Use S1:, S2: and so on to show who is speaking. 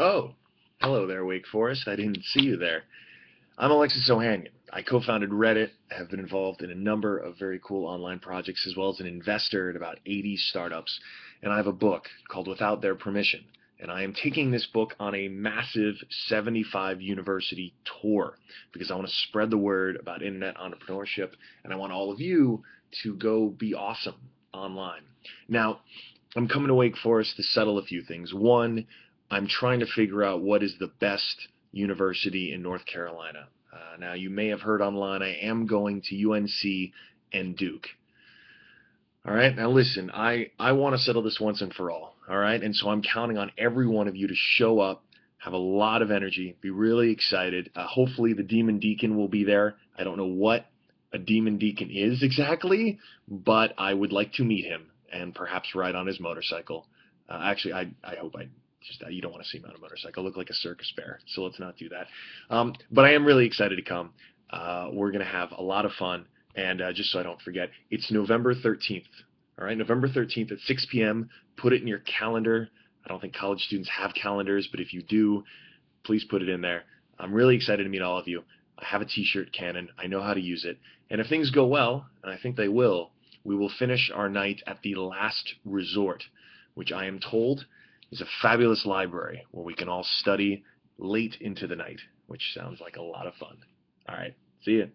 S1: Oh, hello there, Wake Forest. I didn't see you there. I'm Alexis Ohanian. I co-founded Reddit, have been involved in a number of very cool online projects, as well as an investor in about 80 startups. And I have a book called Without Their Permission. And I am taking this book on a massive 75 university tour because I want to spread the word about internet entrepreneurship and I want all of you to go be awesome online. Now, I'm coming to Wake Forest to settle a few things. One, I'm trying to figure out what is the best university in North Carolina. Uh, now, you may have heard online, I am going to UNC and Duke. All right, now listen, I, I want to settle this once and for all. All right, and so I'm counting on every one of you to show up, have a lot of energy, be really excited. Uh, hopefully, the Demon Deacon will be there. I don't know what a Demon Deacon is exactly, but I would like to meet him and perhaps ride on his motorcycle. Uh, actually, I, I hope I just you don't want to see him on a motorcycle. Look like a circus bear. So let's not do that. Um, but I am really excited to come. Uh, we're going to have a lot of fun. And uh, just so I don't forget, it's November 13th. All right, November 13th at 6 p.m. Put it in your calendar. I don't think college students have calendars, but if you do, please put it in there. I'm really excited to meet all of you. I have a t-shirt cannon. I know how to use it. And if things go well, and I think they will, we will finish our night at the Last Resort, which I am told is a fabulous library where we can all study late into the night, which sounds like a lot of fun. All right, see you.